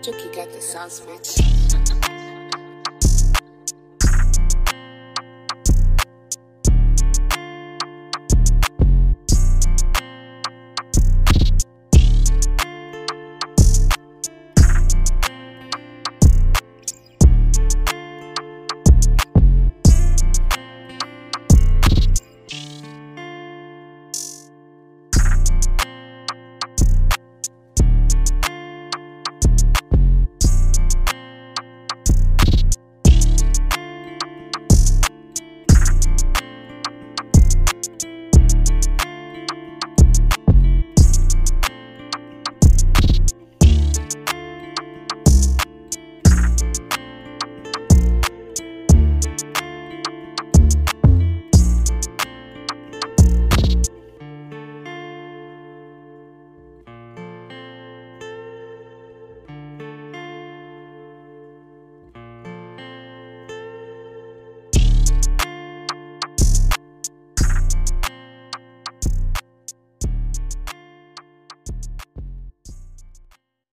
Chucky got the sauce, bitch.